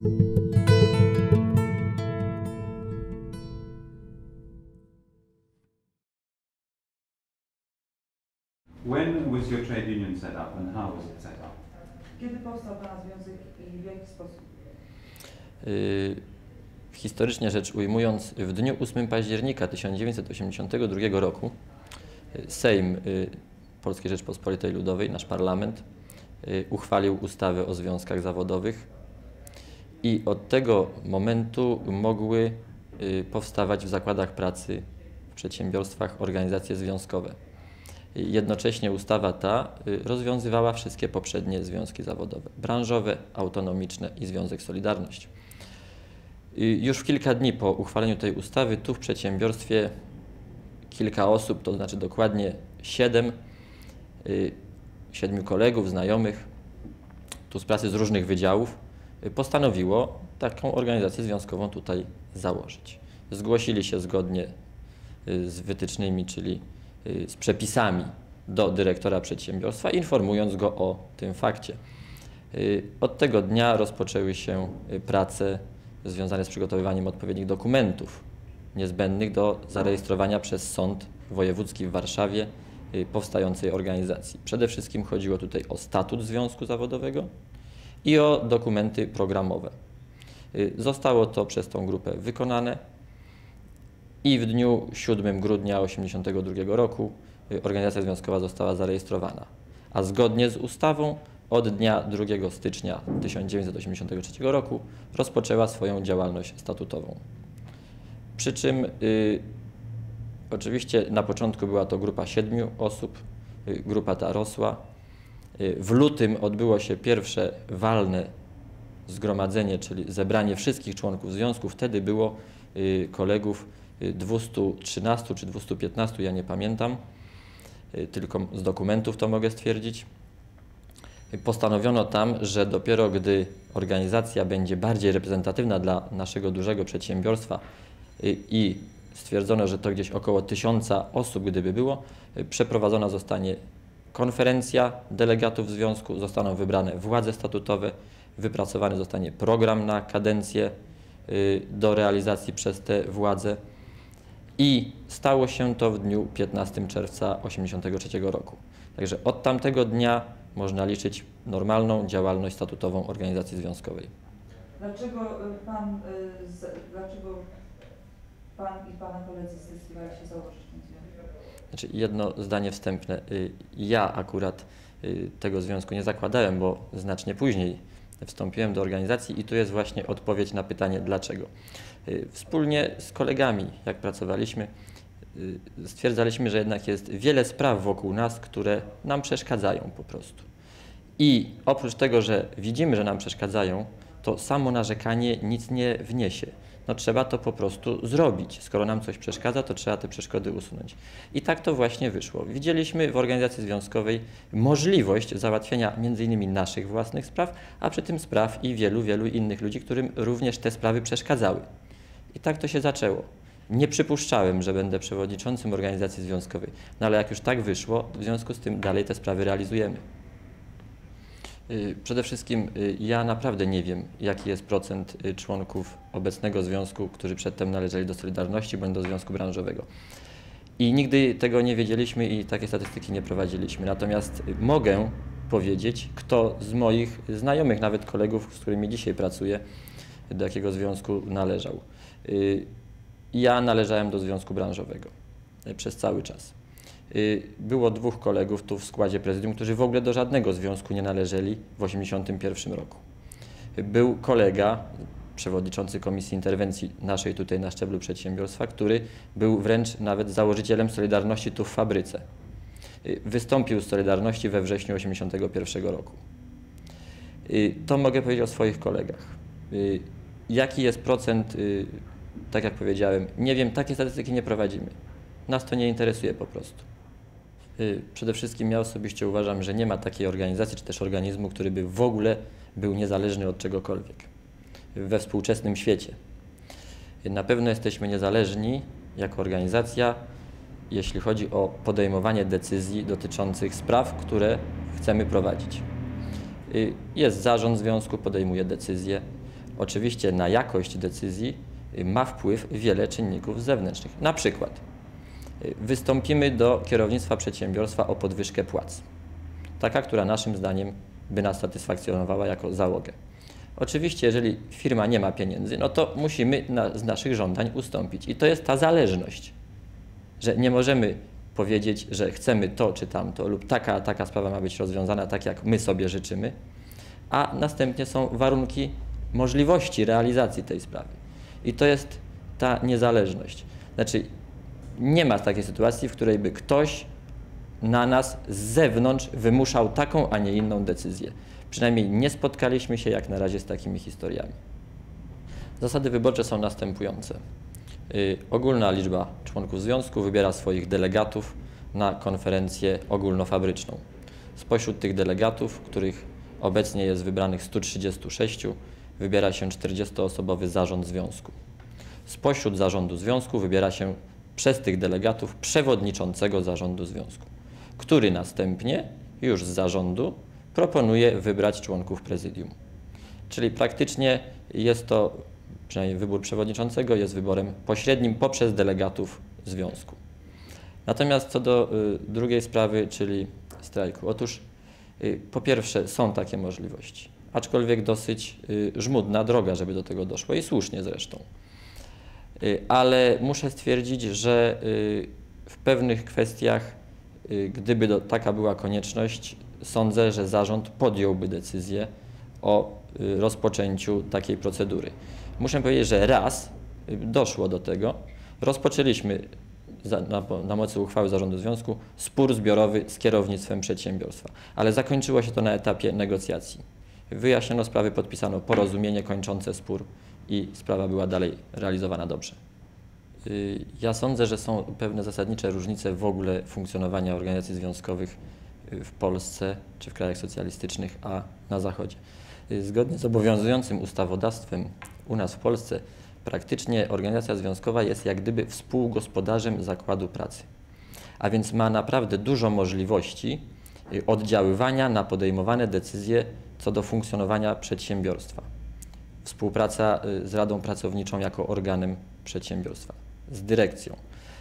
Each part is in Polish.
When was your trade union set up and how was it set up? Kiedy powstał Pana związek i w jaki sposób? Y, Historycznie rzecz ujmując, w dniu 8 października 1982 roku y, Sejm y, Polskiej Rzeczpospolitej Ludowej, nasz parlament, uchwalił ustawę o związkach zawodowych i od tego momentu mogły y, powstawać w zakładach pracy, w przedsiębiorstwach organizacje związkowe. Jednocześnie ustawa ta y, rozwiązywała wszystkie poprzednie związki zawodowe, branżowe, autonomiczne i Związek Solidarność. Y, Już w kilka dni po uchwaleniu tej ustawy tu w przedsiębiorstwie kilka osób, to znaczy dokładnie siedem, siedmiu kolegów, znajomych, tu z pracy z różnych wydziałów, postanowiło taką organizację związkową tutaj założyć. Zgłosili się zgodnie y, z wytycznymi, czyli y, z przepisami do dyrektora przedsiębiorstwa, informując go o tym fakcie. Y, Od tego dnia rozpoczęły się prace związane z przygotowywaniem odpowiednich dokumentów niezbędnych do zarejestrowania przez Sąd Wojewódzki w Warszawie powstającej organizacji. Przede wszystkim chodziło tutaj o statut związku zawodowego i o dokumenty programowe. Y, Zostało to przez tą grupę wykonane i w dniu 7 grudnia 1982 roku y, organizacja związkowa została zarejestrowana. A zgodnie z ustawą od dnia 2 stycznia 1983 roku rozpoczęła swoją działalność statutową. Przy czym y, oczywiście na początku była to grupa siedmiu osób, y, grupa ta rosła. Y, w lutym odbyło się pierwsze walne zgromadzenie, czyli zebranie wszystkich członków związku. Wtedy było y, kolegów y, 213 czy 215, ja nie pamiętam, y, tylko z dokumentów to mogę stwierdzić. Y, Postanowiono tam, że dopiero gdy organizacja będzie bardziej reprezentatywna dla naszego dużego przedsiębiorstwa y, i stwierdzono, że to gdzieś około tysiąca osób, gdyby było, y, przeprowadzona zostanie konferencja delegatów związku, zostaną wybrane władze statutowe, wypracowany zostanie program na kadencję y, do realizacji przez te władze i stało się to w dniu 15 czerwca 1983 roku. Także od tamtego dnia można liczyć normalną działalność statutową organizacji związkowej. Dlaczego y, Pan, y, dlaczego Pan i Pana koledzy zdecydowali się założyć ten związek? Znaczy jedno zdanie wstępne. Y, Ja akurat y, tego związku nie zakładałem, bo znacznie później wstąpiłem do organizacji i tu jest właśnie odpowiedź na pytanie dlaczego. Y, Wspólnie z kolegami, jak pracowaliśmy, stwierdzaliśmy, że jednak jest wiele spraw wokół nas, które nam przeszkadzają po prostu. I oprócz tego, że widzimy, że nam przeszkadzają, to samo narzekanie nic nie wniesie. No trzeba to po prostu zrobić. Skoro nam coś przeszkadza, to trzeba te przeszkody usunąć. I tak to właśnie wyszło. Widzieliśmy w organizacji związkowej możliwość załatwienia między innymi naszych własnych spraw, a przy tym spraw i wielu, wielu innych ludzi, którym również te sprawy przeszkadzały. I tak to się zaczęło. Nie przypuszczałem, że będę przewodniczącym organizacji związkowej, no ale jak już tak wyszło, w związku z tym dalej te sprawy realizujemy. Y, Przede wszystkim y, ja naprawdę nie wiem, jaki jest procent y, członków obecnego związku, którzy przedtem należeli do Solidarności bądź do związku branżowego. I nigdy tego nie wiedzieliśmy i takie statystyki nie prowadziliśmy. Natomiast mogę powiedzieć, kto z moich znajomych, nawet kolegów, z którymi dzisiaj pracuję, do jakiego związku należał. Ja należałem do związku branżowego przez cały czas. Y, Było dwóch kolegów tu w składzie prezydium, którzy w ogóle do żadnego związku nie należeli w 1981 roku. Był kolega, przewodniczący Komisji Interwencji naszej tutaj na szczeblu przedsiębiorstwa, który był wręcz nawet założycielem Solidarności tu w fabryce. Y, Wystąpił z Solidarności we wrześniu 1981 roku. Y, To mogę powiedzieć o swoich kolegach. Jaki jest procent, tak jak powiedziałem, nie wiem, takie statystyki nie prowadzimy. Nas to nie interesuje po prostu. Y, Przede wszystkim ja osobiście uważam, że nie ma takiej organizacji czy też organizmu, który by w ogóle był niezależny od czegokolwiek we współczesnym świecie. Na pewno jesteśmy niezależni jako organizacja, jeśli chodzi o podejmowanie decyzji dotyczących spraw, które chcemy prowadzić. Y, Jest zarząd związku, podejmuje decyzje. oczywiście na jakość decyzji y, ma wpływ wiele czynników zewnętrznych. Na przykład wystąpimy do kierownictwa przedsiębiorstwa o podwyżkę płac. Taka, która naszym zdaniem by nas satysfakcjonowała jako załogę. Oczywiście, jeżeli firma nie ma pieniędzy, no to musimy na, z naszych żądań ustąpić. I to jest ta zależność, że nie możemy powiedzieć, że chcemy to czy tamto, lub taka, taka sprawa ma być rozwiązana tak, jak my sobie życzymy, a następnie są warunki możliwości realizacji tej sprawy. I to jest ta niezależność. Znaczy, nie ma takiej sytuacji, w której by ktoś na nas z zewnątrz wymuszał taką, a nie inną decyzję. Przynajmniej nie spotkaliśmy się jak na razie z takimi historiami. Zasady wyborcze są następujące. Y, ogólna liczba członków związku wybiera swoich delegatów na konferencję ogólnofabryczną. Spośród tych delegatów, których obecnie jest wybranych 136, wybiera się 40-osobowy zarząd związku. Spośród zarządu związku wybiera się przez tych delegatów przewodniczącego zarządu związku, który następnie już z zarządu proponuje wybrać członków prezydium. Czyli praktycznie jest to, przynajmniej wybór przewodniczącego, jest wyborem pośrednim poprzez delegatów związku. Natomiast co do y, drugiej sprawy, czyli strajku. Otóż y, po pierwsze są takie możliwości, aczkolwiek dosyć y, żmudna droga, żeby do tego doszło i słusznie zresztą. Y, ale muszę stwierdzić, że y, w pewnych kwestiach, y, gdyby do, taka była konieczność, sądzę, że zarząd podjąłby decyzję o rozpoczęciu takiej procedury. Muszę powiedzieć, że raz doszło do tego, rozpoczęliśmy za, na, na mocy uchwały zarządu związku spór zbiorowy z kierownictwem przedsiębiorstwa, ale zakończyło się to na etapie negocjacji. Wyjaśniono sprawy, podpisano porozumienie kończące spór i sprawa była dalej realizowana dobrze. Y, Ja sądzę, że są pewne zasadnicze różnice w ogóle funkcjonowania organizacji związkowych y, w Polsce czy w krajach socjalistycznych, a na Zachodzie. Y, Zgodnie z obowiązującym ustawodawstwem u nas w Polsce praktycznie organizacja związkowa jest jak gdyby współgospodarzem zakładu pracy, a więc ma naprawdę dużo możliwości oddziaływania na podejmowane decyzje co do funkcjonowania przedsiębiorstwa. Współpraca y, z Radą Pracowniczą jako organem przedsiębiorstwa, z dyrekcją.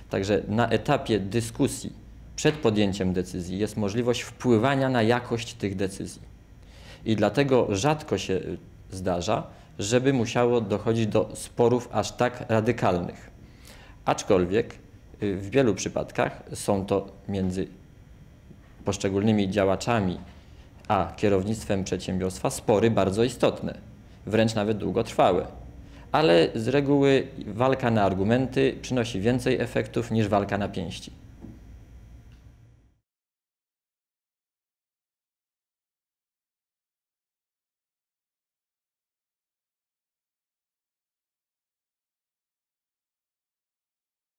Także na etapie dyskusji przed podjęciem decyzji jest możliwość wpływania na jakość tych decyzji. I dlatego rzadko się y, zdarza, żeby musiało dochodzić do sporów aż tak radykalnych. Aczkolwiek y, w wielu przypadkach są to między poszczególnymi działaczami a kierownictwem przedsiębiorstwa spory bardzo istotne, wręcz nawet długotrwałe. Ale z reguły walka na argumenty przynosi więcej efektów niż walka na pięści.